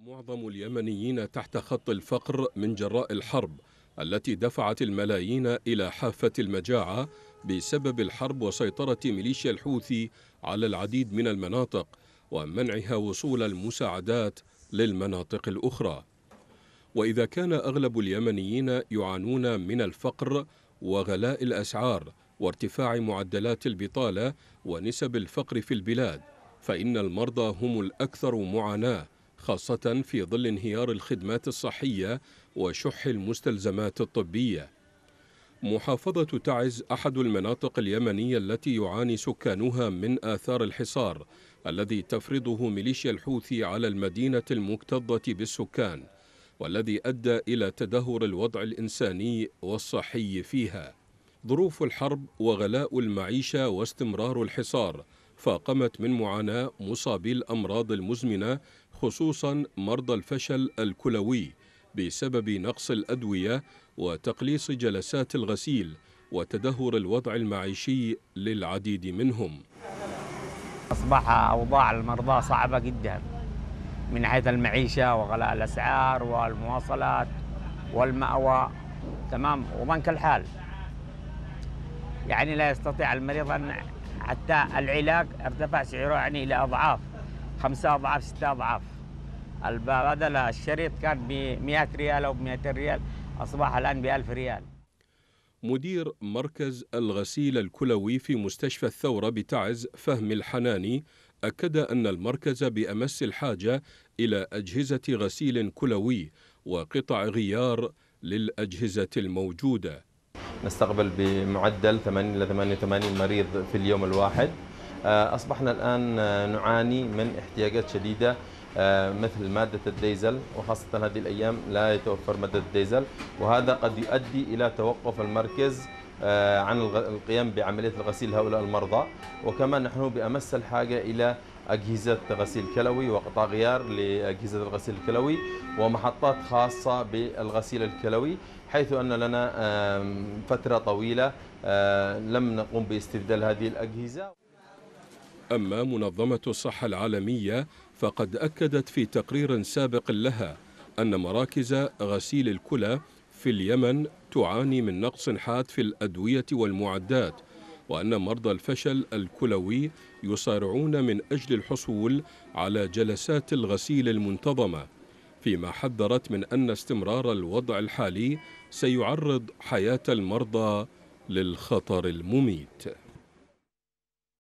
معظم اليمنيين تحت خط الفقر من جراء الحرب التي دفعت الملايين إلى حافة المجاعة بسبب الحرب وسيطرة ميليشيا الحوثي على العديد من المناطق ومنعها وصول المساعدات للمناطق الأخرى. وإذا كان أغلب اليمنيين يعانون من الفقر وغلاء الأسعار وارتفاع معدلات البطالة ونسب الفقر في البلاد فإن المرضى هم الأكثر معاناة خاصة في ظل انهيار الخدمات الصحية وشح المستلزمات الطبية. محافظة تعز أحد المناطق اليمنية التي يعاني سكانها من آثار الحصار الذي تفرضه ميليشيا الحوثي على المدينة المكتظة بالسكان، والذي أدى إلى تدهور الوضع الإنساني والصحي فيها. ظروف الحرب وغلاء المعيشة واستمرار الحصار فاقمت من معاناة مصابي الأمراض المزمنة خصوصا مرضى الفشل الكلوي بسبب نقص الأدوية وتقليص جلسات الغسيل وتدهور الوضع المعيشي للعديد منهم. أصبح أوضاع المرضى صعبة جدا من حيث المعيشة وغلاء الأسعار والمواصلات والمأوى. تمام؟ وبنك الحال يعني لا يستطيع المريض أن حتى العلاج ارتفع سعره يعني إلى أضعاف خمسة أضعاف ستة أضعاف. بدل الشريط كان ب 100 ريال أو ب 200 ريال أصبح الآن ب 1000 ريال. مدير مركز الغسيل الكلوي في مستشفى الثورة بتعز فهم الحناني أكد أن المركز بأمس الحاجة إلى أجهزة غسيل كلوي وقطع غيار للأجهزة الموجودة. نستقبل بمعدل 80 إلى 88 مريض في اليوم الواحد. أصبحنا الآن نعاني من احتياجات شديدة مثل مادة الديزل وخاصة هذه الأيام لا يتوفر مادة الديزل وهذا قد يؤدي إلى توقف المركز عن القيام بعملية الغسيل هؤلاء المرضى. وكمان نحن بأمس الحاجة إلى أجهزة غسيل كلوي وقطع غيار لأجهزة الغسيل الكلوي ومحطات خاصة بالغسيل الكلوي حيث أن لنا فترة طويلة لم نقوم باستبدال هذه الأجهزة. أما منظمة الصحة العالمية فقد أكدت في تقرير سابق لها أن مراكز غسيل الكلى في اليمن تعاني من نقص حاد في الأدوية والمعدات وأن مرضى الفشل الكلوي يصارعون من أجل الحصول على جلسات الغسيل المنتظمة فيما حذرت من أن استمرار الوضع الحالي سيعرض حياة المرضى للخطر المميت.